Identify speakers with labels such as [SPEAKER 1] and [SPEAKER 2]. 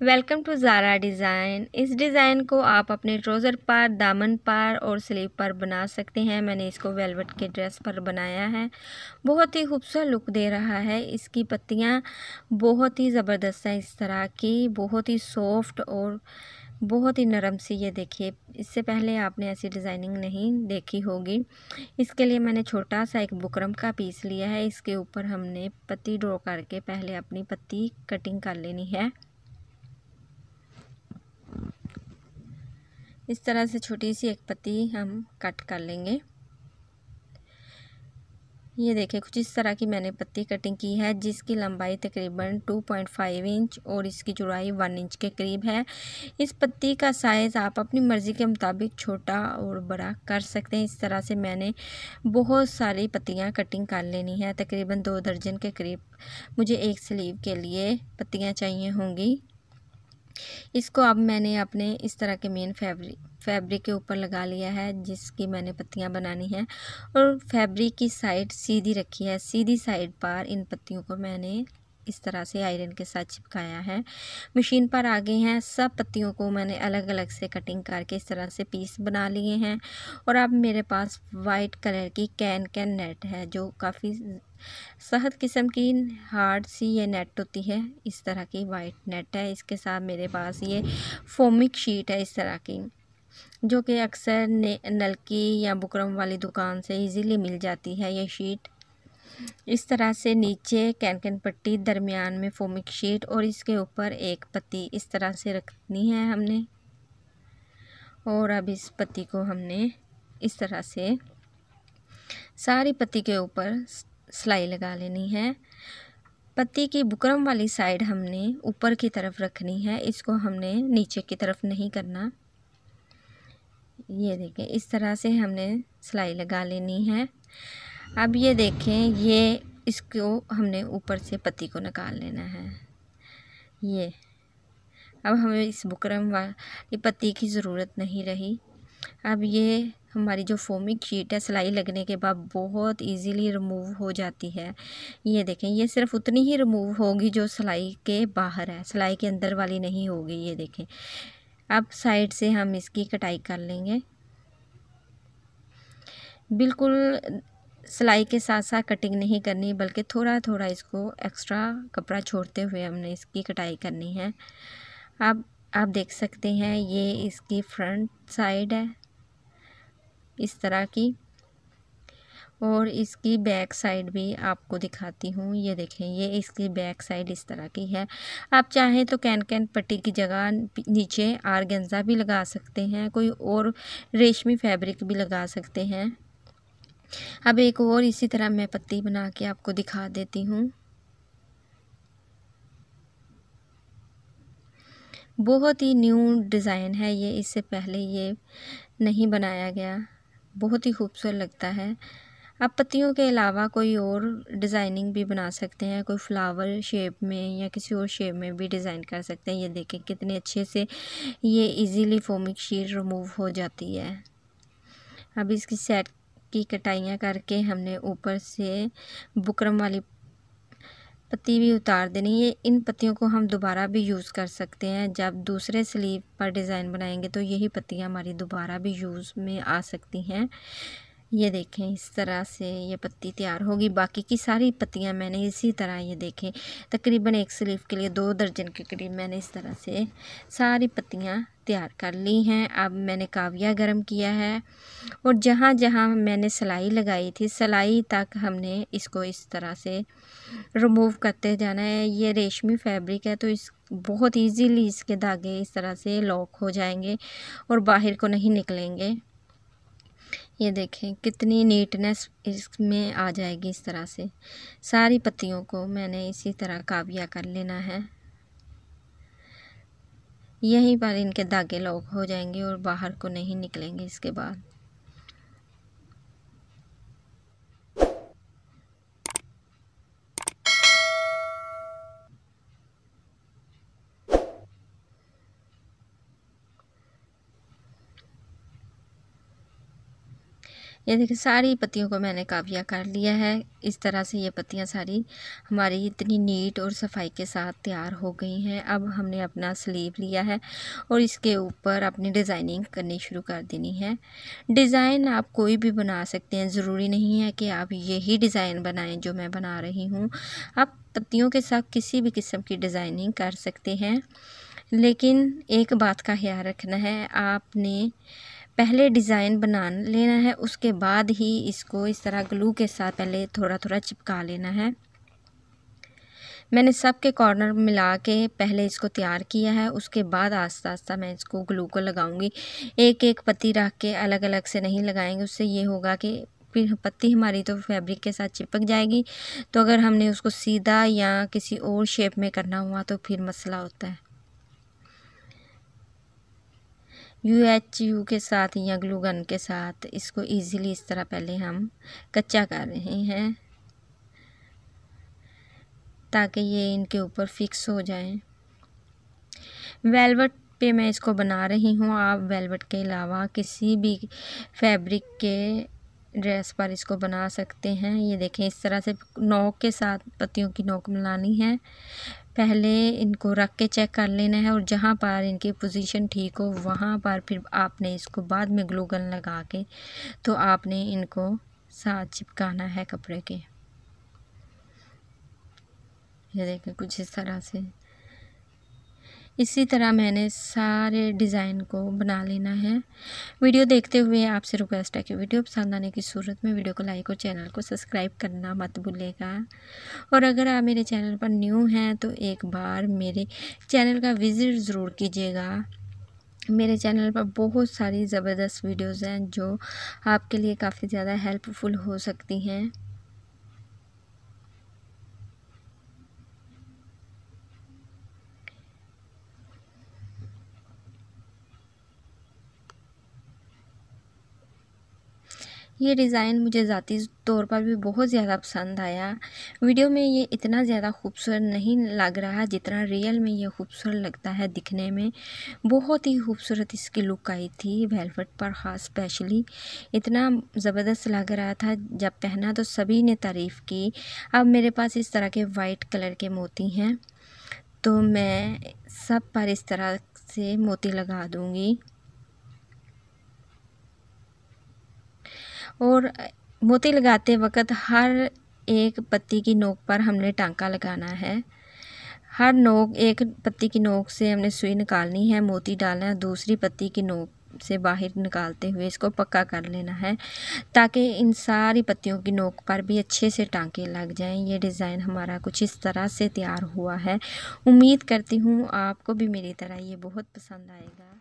[SPEAKER 1] Welcome to Zara design. इस design को आप अपने ट्रोज़र पर, दामन पर और स्लीव पर बना सकते हैं। मैंने इसको वेलवेट के ड्रेस पर बनाया है। बहुत ही खूबसूरत लुक दे रहा है। इसकी पत्तियाँ बहुत ही ज़बरदस्त हैं इस तरह की। बहुत ही सॉफ्ट और बहुत ही नरम सी ये देखिए। इससे पहले आपने ऐसी डिज़ाइनिंग नहीं देखी होगी। इसके लिए मैंने छोटा सा एक बुकरम का पीस लिया है। इसके ऊपर हमने पत्ती ड्रॉ करके पहले अपनी पत्ती कटिंग कर लेनी है। इस तरह से छोटी सी एक पत्ती हम कट कर लेंगे। ये देखिए, कुछ इस तरह की मैंने पत्ती कटिंग की है, जिसकी लंबाई तकरीबन 2.5 इंच और इसकी चौड़ाई 1 इंच के करीब है। इस पत्ती का साइज़ आप अपनी मर्ज़ी के मुताबिक छोटा और बड़ा कर सकते हैं। इस तरह से मैंने बहुत सारी पत्तियाँ कटिंग कर लेनी है। तकरीबन दो दर्जन के करीब मुझे एक स्लीव के लिए पत्तियाँ चाहिए होंगी। इसको अब मैंने अपने इस तरह के मेन फैब्रिक फैब्रिक के ऊपर लगा लिया है, जिसकी मैंने पत्तियाँ बनानी हैं। और फैब्रिक की साइड सीधी रखी है। सीधी साइड पर इन पत्तियों को मैंने इस तरह से आयरन के साथ चिपकाया है। मशीन पर आ गए हैं। सब पत्तियों को मैंने अलग अलग से कटिंग करके इस तरह से पीस बना लिए हैं। और अब मेरे पास वाइट कलर की कैन कैन नेट है, जो काफ़ी सहद किस्म की हार्ड सी ये नेट होती है, इस तरह की वाइट नेट है। इसके साथ मेरे पास ये फोमिक शीट है इस तरह की, जो कि अक्सर नलकी या बुकरम वाली दुकान से इजीली मिल जाती है ये शीट इस तरह से नीचे कैन कैन पट्टी दरमियान में फोमिक शीट और इसके ऊपर एक पत्ती इस तरह से रखनी है हमने। और अब इस पत्ती को हमने इस तरह से सारी पत्ती के ऊपर सिलाई लगा लेनी है। पत्ती की बुकरम वाली साइड हमने ऊपर की तरफ़ रखनी है। इसको हमने नीचे की तरफ़ नहीं करना। ये देखें, इस तरह से हमने सिलाई लगा लेनी है। अब ये देखें, ये इसको हमने ऊपर से पत्ती को निकाल लेना है। ये। अब हमें इस बुकरम वाली पत्ती की ज़रूरत नहीं रही। अब ये हमारी जो फोमिक शीट है, सिलाई लगने के बाद बहुत इजीली रिमूव हो जाती है। ये देखें, ये सिर्फ़ उतनी ही रिमूव होगी जो सिलाई के बाहर है, सिलाई के अंदर वाली नहीं होगी, ये देखें। अब साइड से हम इसकी कटाई कर लेंगे। बिल्कुल सिलाई के साथ साथ कटिंग नहीं करनी, बल्कि थोड़ा थोड़ा इसको एक्स्ट्रा कपड़ा छोड़ते हुए हमने इसकी कटाई करनी है। अब आप देख सकते हैं, ये इसकी फ्रंट साइड है। इस तरह की। और इसकी बैक साइड भी आपको दिखाती हूँ। ये देखें, ये इसकी बैक साइड इस तरह की है। आप चाहें तो कैन कैन पट्टी की जगह नीचे आरगेंजा भी लगा सकते हैं। कोई और रेशमी फैब्रिक भी लगा सकते हैं। अब एक और इसी तरह मैं पत्ती बना के आपको दिखा देती हूँ। बहुत ही न्यू डिज़ाइन है ये। इससे पहले ये नहीं बनाया गया। बहुत ही खूबसूरत लगता है। आप पत्तियों के अलावा कोई और डिज़ाइनिंग भी बना सकते हैं, कोई फ्लावर शेप में या किसी और शेप में भी डिज़ाइन कर सकते हैं। ये देखें कितने अच्छे से ये इजीली फोमिक शीट रिमूव हो जाती है। अब इसकी सेट की कटाइयाँ करके हमने ऊपर से बुकरम वाली पत्ती भी उतार देनी ये इन पत्तियों को हम दोबारा भी यूज़ कर सकते हैं। जब दूसरे स्लीव पर डिज़ाइन बनाएँगे तो यही पत्तियाँ हमारी दोबारा भी यूज़ में आ सकती हैं। ये देखें, इस तरह से ये पत्ती तैयार होगी। बाकी की सारी पत्तियाँ मैंने इसी तरह ये देखें। तकरीबन एक स्लीव के लिए दो दर्जन के करीब मैंने इस तरह से सारी पत्तियाँ तैयार कर ली हैं। अब मैंने काविया गर्म किया है और जहाँ जहाँ मैंने सिलाई लगाई थी, सिलाई तक हमने इसको इस तरह से रिमूव करते जाना है। ये रेशमी फैब्रिक है तो इस बहुत इजीली इसके धागे इस तरह से लॉक हो जाएँगे और बाहर को नहीं निकलेंगे। ये देखें, कितनी नीटनेस इसमें आ जाएगी इस तरह से। सारी पत्तियों को मैंने इसी तरह काविया कर लेना है। यहीं पर इनके धागे लॉक हो जाएँगे और बाहर को नहीं निकलेंगे इसके बाद। ये देखिए, सारी पत्तियों को मैंने काविया कर लिया है। इस तरह से ये पत्तियाँ सारी हमारी इतनी नीट और सफ़ाई के साथ तैयार हो गई हैं। अब हमने अपना स्लीव लिया है और इसके ऊपर अपनी डिज़ाइनिंग करनी शुरू कर देनी है। डिज़ाइन आप कोई भी बना सकते हैं। ज़रूरी नहीं है कि आप यही डिज़ाइन बनाएँ जो मैं बना रही हूँ। आप पत्तियों के साथ किसी भी किस्म की डिज़ाइनिंग कर सकते हैं। लेकिन एक बात का ख्याल रखना है, आपने पहले डिज़ाइन बना लेना है, उसके बाद ही इसको इस तरह ग्लू के साथ पहले थोड़ा थोड़ा चिपका लेना है। मैंने सब के कॉर्नर मिला के पहले इसको तैयार किया है, उसके बाद आस्ता आस्ता मैं इसको ग्लू को लगाऊँगी। एक एक पत्ती रख के अलग अलग से नहीं लगाएँगे, उससे ये होगा कि फिर पत्ती हमारी तो फैब्रिक के साथ चिपक जाएगी। तो अगर हमने उसको सीधा या किसी और शेप में करना हुआ तो फिर मसला होता है। यू एच यू के साथ या ग्लू गन के साथ इसको इजीली इस तरह पहले हम कच्चा कर रहे हैं। ताकि ये इनके ऊपर फिक्स हो जाए। वेलवेट पे मैं इसको बना रही हूँ। आप वेलवेट के अलावा किसी भी फैब्रिक के ड्रेस पर इसको बना सकते हैं। ये देखें, इस तरह से नोक के साथ पत्तियों की नोक मिलानी है। पहले इनको रख के चेक कर लेना है और जहाँ पर इनकी पोजीशन ठीक हो, वहाँ पर फिर आपने इसको बाद में ग्लू गन लगा के तो आपने इनको साथ चिपकाना है कपड़े के। ये देखें कुछ इस तरह से। इसी तरह मैंने सारे डिज़ाइन को बना लेना है। वीडियो देखते हुए आपसे रिक्वेस्ट है कि वीडियो पसंद आने की सूरत में वीडियो को लाइक और चैनल को सब्सक्राइब करना मत भूलेगा और अगर आप मेरे चैनल पर न्यू हैं तो एक बार मेरे चैनल का विज़िट ज़रूर कीजिएगा। मेरे चैनल पर बहुत सारी ज़बरदस्त वीडियोज़ हैं, जो आपके लिए काफ़ी ज़्यादा हेल्पफुल हो सकती हैं। ये डिज़ाइन मुझे ज़ाती तौर पर भी बहुत ज़्यादा पसंद आया। वीडियो में ये इतना ज़्यादा खूबसूरत नहीं लग रहा जितना रियल में ये खूबसूरत लगता है दिखने में। बहुत ही खूबसूरत इसकी लुक आई थी वेलवेट पर ख़ास स्पेशली इतना ज़बरदस्त लग रहा था, जब पहना तो सभी ने तारीफ़ की। अब मेरे पास इस तरह के वाइट कलर के मोती हैं तो मैं सब पर इस तरह से मोती लगा दूँगी। और मोती लगाते वक्त हर एक पत्ती की नोक पर हमने टांका लगाना है। हर नोक, एक पत्ती की नोक से हमने सुई निकालनी है, मोती डालना है, दूसरी पत्ती की नोक से बाहर निकालते हुए इसको पक्का कर लेना है, ताकि इन सारी पत्तियों की नोक पर भी अच्छे से टांके लग जाएँ। ये डिज़ाइन हमारा कुछ इस तरह से तैयार हुआ है। उम्मीद करती हूँ आपको भी मेरी तरह ये बहुत पसंद आएगा।